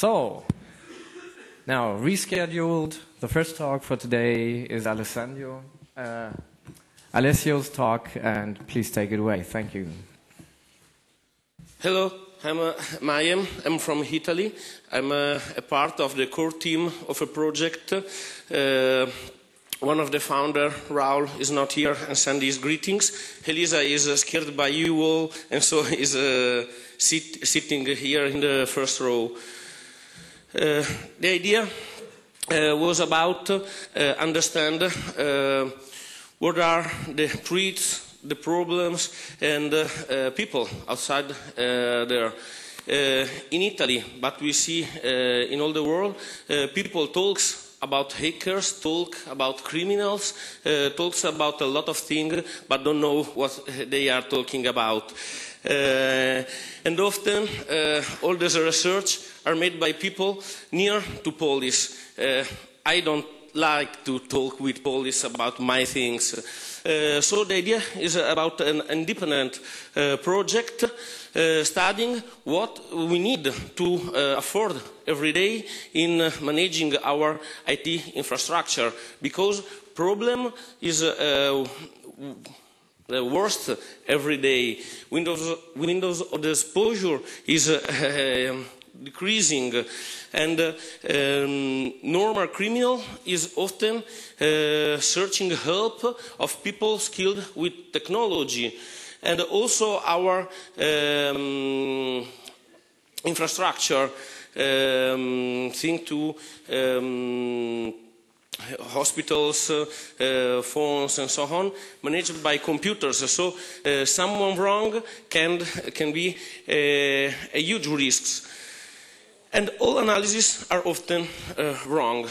So, now rescheduled. The first talk for today is Alessandro. Uh, Alessio's talk, and please take it away. Thank you. Hello, I'm uh, Mayhem. I'm from Italy. I'm uh, a part of the core team of a project. Uh, one of the founder, Raoul, is not here and send his greetings. Elisa is uh, scared by you all and so is uh, sit, sitting here in the first row. Uh, the idea uh, was about uh, understand what are the threats, the problems, and people outside there. In Italy, but we see in all the world, people talks about hackers, talk about criminals, uh, talks about a lot of things, but don't know what they are talking about. Uh, and often, uh, all this research are made by people near to police. Uh, I don't like to talk with police about my things. Uh, so the idea is about an independent uh, project uh, studying what we need to uh, afford every day in uh, managing our IT infrastructure because problem is uh, the worst every day. Windows, Windows exposure is decreasing and uh, um, normal criminal is often uh, searching help of people skilled with technology and also our um, infrastructure um, think to um, hospitals, uh, uh, phones and so on, managed by computers. So uh, someone wrong can, can be uh, a huge risk. And all analyses are often uh, wrong.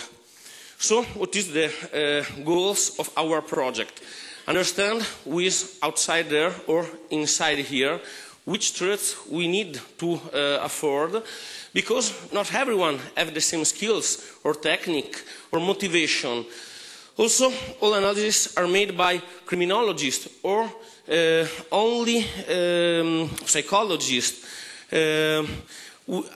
So what is the uh, goals of our project? Understand who is outside there or inside here, which threats we need to uh, afford, because not everyone has the same skills or technique or motivation. Also, all analyses are made by criminologists or uh, only um, psychologists. Uh,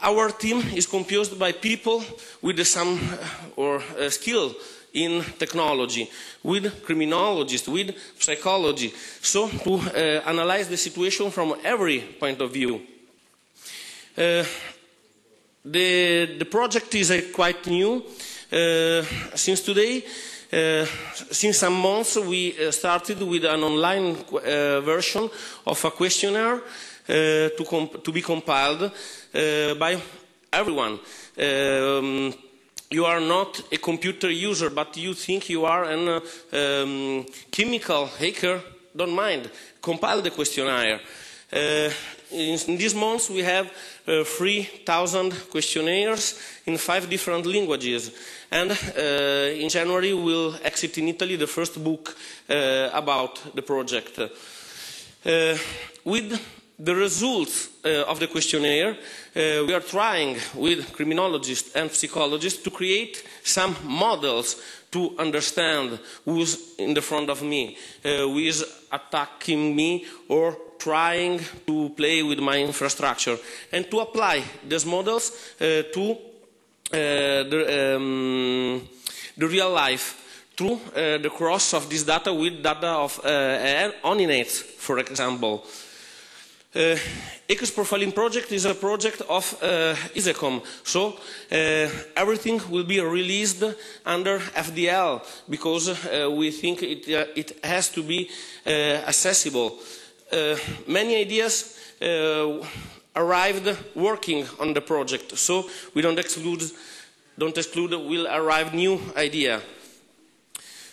our team is composed by people with some uh, or uh, skill in technology, with criminologists, with psychology, so to uh, analyze the situation from every point of view. Uh, the, the project is uh, quite new. Uh, since today, since some months, we started with an online version of a questionnaire to, to be compiled uh, by everyone. Um, you are not a computer user, but you think you are a uh, um, chemical hacker, don't mind. Compile the questionnaire. Uh, in, in these months, we have uh, 3,000 questionnaires in five different languages. And uh, in January, we'll exit in Italy the first book uh, about the project. with the results uh, of the questionnaire, uh, we are trying with criminologists and psychologists to create some models to understand who's in the front of me, uh, who is attacking me or trying to play with my infrastructure, and to apply these models uh, to uh, the, um, the, real life through uh, the cross of this data with data of uh, Honeynet, for example. Uh, Hackers Profiling Project is a project of uh, ISECOM, so uh, everything will be released under FDL because uh, we think it, uh, it, has to be uh, accessible. Uh, many ideas arrived working on the project, so we don't exclude, don't exclude will arrive new idea.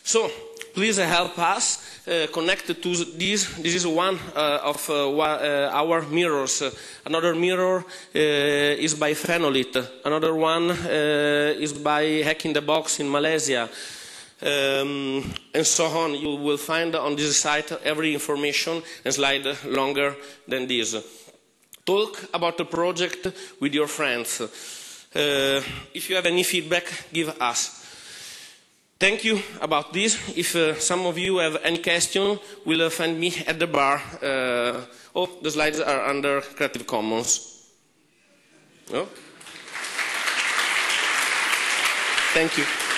So please help us uh, connected to this. This is one uh, of uh, uh our mirrors. another mirror is by Phenoelit. Another one is by Hack in the Box in Malaysia. Um, and so on. You will find on this site every information and slide longer than this. Talk about the project with your friends. if you have any feedback, give us. Thank you about this. If uh, some of you have any question, will uh, find me at the bar. Uh, oh, the slides are under Creative Commons. No. Thank you.